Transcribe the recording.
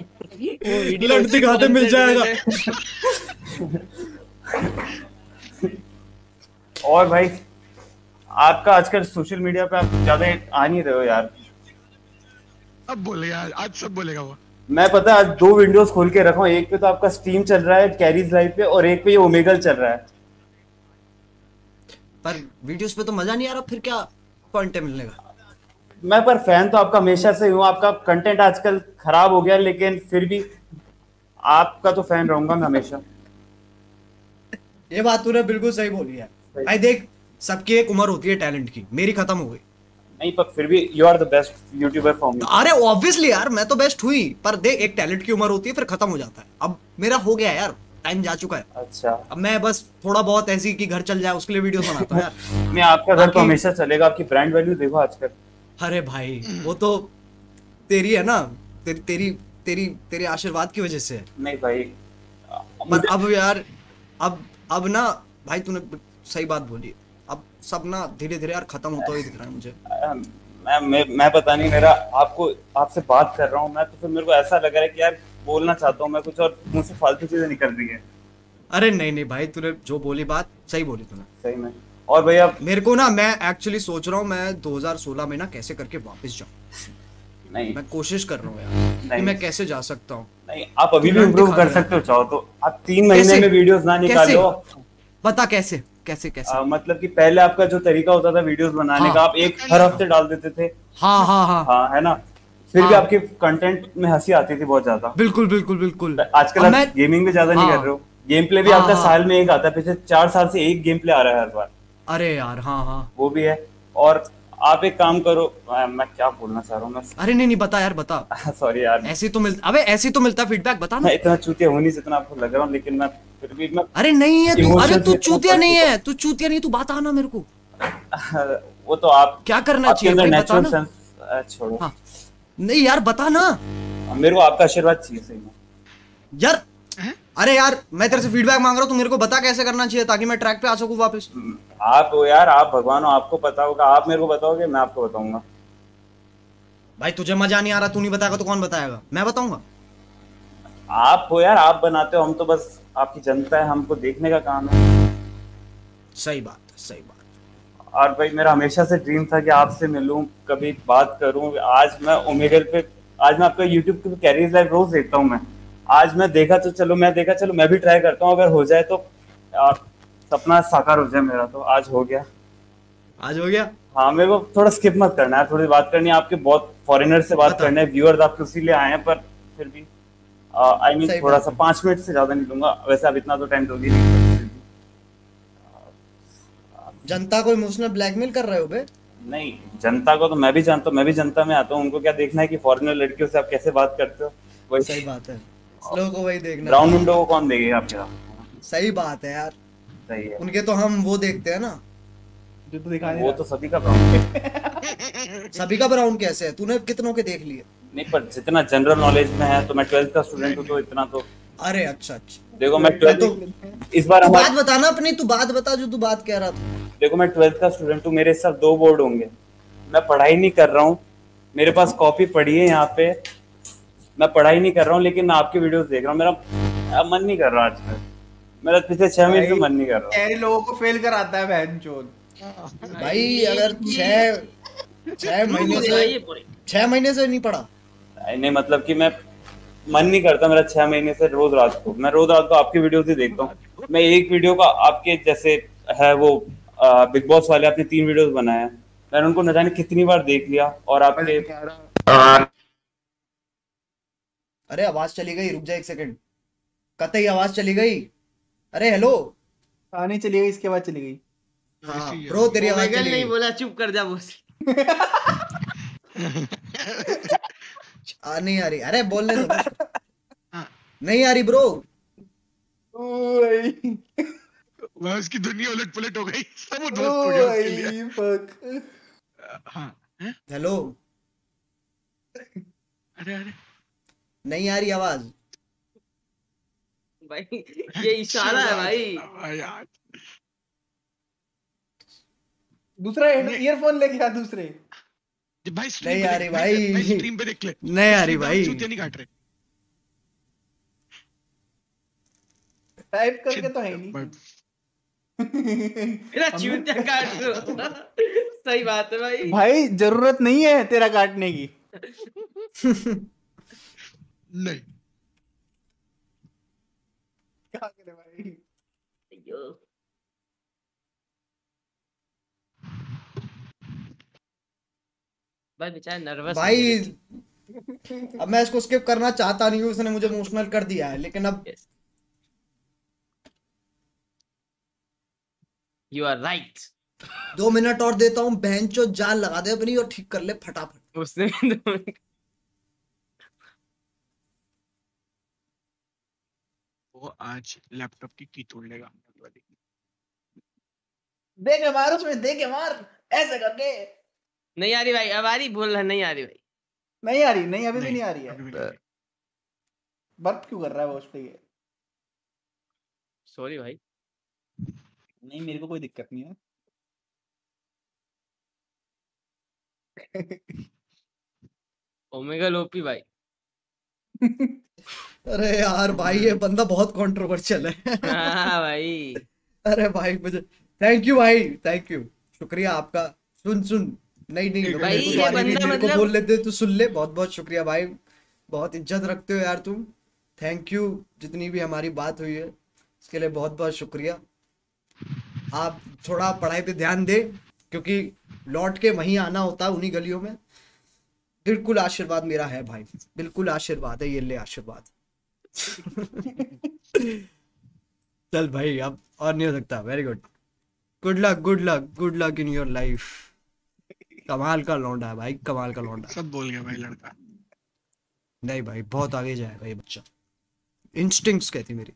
Blood दिखाते मिल जाएगा। और भाई आपका आजकल सोशल मीडिया पे आप ज़्यादा आ नहीं रहे हो यार। अब बोलेगा आज सब बोलेगा वो। मैं पता है आज दो विंडोज़ खोल के रखा हूँ। एक पे तो आपका स्टीम चल रहा है कैरीज लाइव पे और एक पे ये ओमेगल चल रहा है। पर वीडियोस पे तो मज़ा नहीं आ रहा फिर क्या पॉइंट है मिलने का? मैं पर फ़ैन तो आपका हमेशा से हूँ आपका कंटेंट आजकल खराब हो गया लेकिन फिर भी आपका तो फ़ैन रहूँगा मैं हमेशा। ये बात तूने बिल्कुल सही बोली है। भाई देख सबकी एक उम्र होती है टैलेंट की। मेरी खत्म हो गई। नहीं पर फिर भी you are the best YouTuber for me अरे ऑब्वियसली यार मैं तो बेस्ट हुई पर देख एक टैलेंट की उम्र होती है फिर खत्म हो जाता है। अब मेरा हो गया यार टाइम जा चुका है। अच्छा। अब मैं बस थोड़ा बहुत ऐसी कि घर चल जाए उसके लिए वीडियो बनाता हूँ यार। नहीं आपका घर तो हमेशा चलेगा आपकी ब्रांड वैल्यू देखो आजकल। अरे भाई वो तो तेरी है ना तेरी तेरी तेरी तेरे आशीर्वाद की वजह से नहीं भाई पर अब यार अब अब ना भाई तूने सही बात बोली। अब सब ना धीरे धीरे यार खत्म होता हुआ दिख रहा है मुझे। मैं मैं मैं पता नहीं मेरा आपको आपसे बात कर रहा हूँ मैं तो फिर मेरे को ऐसा लग रहा है कि यार बोलना चाहता हूँ मैं कुछ और मुझसे फालतू चीज़ें निकल रही है। अरे नहीं नहीं भाई तूने जो बोली बात सही बोली तूने। सही में। और भैया मेरे को ना मैं एक्चुअली सोच रहा हूँ मैं 2016 में ना कैसे करके वापस जाऊँ। नहीं। मैं कोशिश कर रहा हूँ यार कि। मैं कैसे जा सकता हूँ। नहीं आप अभी भी इम्प्रूव कर सकते हो चाहो तो। आप तीन महीने में वीडियोस ना निकालो? बता कैसे? कैसे कैसे? आ, मतलब कि पहले आपका जो तरीका होता था वीडियोस बनाने हाँ। का आप एक हर हफ़्ते डाल देते थे। हाँ हाँ हाँ। हाँ है ना? फिर भी हाँ। आपके कंटेंट में हँसी आती थी बहुत ज़्यादा। बिल्कुल बिल्कुल बिल्कुल। आजकल आप गेमिंग में ज़्यादा नहीं हाँ। कर रहे हो। गेम प्ले भी हाँ, आपका हाँ। साल में एक आता है पिछले चार साल से एक गेम प्ले आ रहा है हर बार। अरे यार हाँ हाँ। वो भी है। और आप एक काम करो आ, मैं क्या बोलना चाह रहा हूँ अरे नहीं नहीं बता यार बता। सॉरी यार। ऐसी तो मिलता अबे ऐसी तो मिलता फीडबैक बता ना। इतना चूतिया हूँ नहीं जितना आपको लग रहा हूँ लेकिन मैं फिर भी मैं अरे नहीं है तू अरे तू चूतिया नहीं है तू चूतिया नहीं तू बता ना मेरे को। वो तो आप क्या करना चाहिए छोड़ो। हाँ। नहीं यार बता ना। मेरे को आपका आशीर्वाद चाहिए सही में। यार अरे यार मैं तेरे से फीडबैक मांग रहा हूँ तू मेरे को बता कैसे करना चाहिए ताकि मैं ट्रैक पे आ सकूँ वापस? आप हो यार आप भगवान हो आपको पता होगा आप मेरे को बताओगे मैं आपको बताऊँगा। भाई तुझे मज़ा नहीं आ रहा तू नहीं बताएगा तो कौन बताएगा? मैं बताऊँगा। आप हो यार आप बनाते हो हम तो बस आपकी जनता है हमको देखने का काम है। सही बात है सही बात और भाई मेरा हमेशा से ड्रीम था कि आपसे मिलूं कभी बात करूँ आज मैं ओमेगल पे आज मैं आपका यूट्यूब पे कैरीज लाइव रोज देखता हूँ मैं। आज मैं देखा तो चलो मैं देखा चलो मैं भी ट्राई करता हूँ अगर हो जाए तो। सपना साकार हो जाए मेरा तो आज हो गया। आज हो गया? हाँ मेरे को थोड़ा स्किप मत करना है थोड़ी बात करनी है आपके बहुत फॉरेनर से बात करना है व्यूअर्स आपके उसी लिए आए हैं पर फिर भी। आई मीन थोड़ा सा पाँच मिनट से ज़्यादा नहीं लूँगा वैसे अब इतना तो टाइम दोगी नहीं। जनता को इमोशनल ब्लैकमेल कर रहे हो बे? नहीं जनता को तो मैं भी जानता हूँ मैं भी जनता में आता हूँ उनको क्या देखना है कि फॉरेनर लड़कियों से आप कैसे बात करते हो? वही। सही बात है। लोगों को वही देखना। ब्राउन विंडो को कौन देगी आपके साथ? सही बात है यार। सही है। उनके तो हम वो देखते हैं ना। जो तो दिखा वो तो सभी का ब्राउन है। सभी का ब्राउन कैसे है? तूने कितनों के देख लिए? नहीं पर जितना जनरल नॉलेज में है तो मैं ट्वेल्थ का स्टूडेंट हूँ तो इतना तो अरे अच्छा अच्छा। देखो मैं ट्वेल्थ तो इस बार बात बताना अपनी तू बात बता जो तू बात कह रहा था। देखो मैं ट्वेल्थ का स्टूडेंट हूँ मेरे साथ दो बोर्ड होंगे। मैं पढ़ाई नहीं कर रहा हूँ मेरे पास कॉपी पड़ी है यहाँ पे। मैं पढ़ाई नहीं कर रहा हूँ लेकिन मैं आपके वीडियोस देख रहा हूँ। मेरा मन नहीं कर रहा आजकल। मेरा पिछले छह महीने से मन नहीं कर रहा। कैरी लोगों को फेल कराता है बहन चोद। भाई अगर छह छह महीने से छह महीने से नहीं पढ़ा। नहीं मतलब कि मैं मन नहीं करता मेरा छह महीने से रोज रात को। मैं रोज रात को आपकी वीडियो ही देखता हूँ। मैं एक वीडियो का आपके जैसे है वो बिग बॉस वाले आपने तीन वीडियोस बनाए हैं। मैंने उनको न जाने कितनी बार देख लिया और आपके अरे आवाज़ चली गई रुक जा एक सेकंड कतई आवाज़ चली गई? अरे हेलो आने चली गई इसके बाद चली गई। हाँ ब्रो तेरी आवाज़ चली नहीं गई। बोला चुप कर जा बोस आ, नहीं आ रही। अरे बोलने दो नहीं आ रही ब्रो ओए। वह उसकी दुनिया उलट पुलट हो गई। सब उद्ध्वस्त हो गया उसके लिए। फक हाँ हेलो अरे अरे। नहीं आ रही आवाज़। भाई ये इशारा है भाई। दूसरा ईयरफोन लेके आ दूसरे। भाई नहीं आ रही भाई। स्ट्रीम पे देख ले। नहीं आ रही भाई। जूते नहीं काट रहे। टाइप करके तो है नहीं। मेरा जूते काट दो सही बात है भाई। भाई ज़रूरत नहीं है तेरा काटने की। नहीं क्या करे भाई। भाई बेचारा नर्वस भाई अब मैं इसको स्किप करना चाहता नहीं हूँ उसने मुझे इमोशनल कर दिया है लेकिन अब यू आर राइट दो मिनट और देता हूँ बहन चो जान लगा दे अपनी और ठीक कर ले फटाफट। उसने वो आज लैपटॉप की की तोड़ लेगा दे के मार उसमें दे के मार ऐसे करके। नहीं आ रही भाई अब आ रही बोल रहा नहीं आ रही भाई। नहीं आ रही नहीं अभी भी नहीं आ रही है। बर्फ़ क्यों कर रहा है वो उस पे ये? सॉरी भाई। नहीं मेरे को कोई दिक्कत नहीं है। ओमेगा लोपी भाई। अरे यार भाई ये बंदा बहुत कंट्रोवर्शियल है। हाँ भाई। अरे भाई मुझे थैंक यू भाई थैंक यू शुक्रिया आपका। सुन सुन। नहीं नहीं भाई, ये बंदा मेरे को मतलब- बोल लेते तू सुन ले। बहुत बहुत शुक्रिया भाई। बहुत इज़्ज़त रखते हो यार तुम। थैंक यू जितनी भी हमारी बात हुई है। इसके लिए बहुत बहुत शुक्रिया। आप थोड़ा पढ़ाई पे ध्यान दे क्योंकि लौट के वहीं आना होता है उन्हीं गलियों में। बिल्कुल आशीर्वाद मेरा है भाई। बिल्कुल आशीर्वाद है ये ले आशीर्वाद। चल भाई अब और नहीं हो सकता। Very good good luck good luck good luck in your life कमाल का लौंडा है भाई कमाल का लौंडा। सब बोल गया भाई लड़का। नहीं भाई बहुत आगे जाएगा ये बच्चा। इंस्टिंक्ट्स कहती मेरी।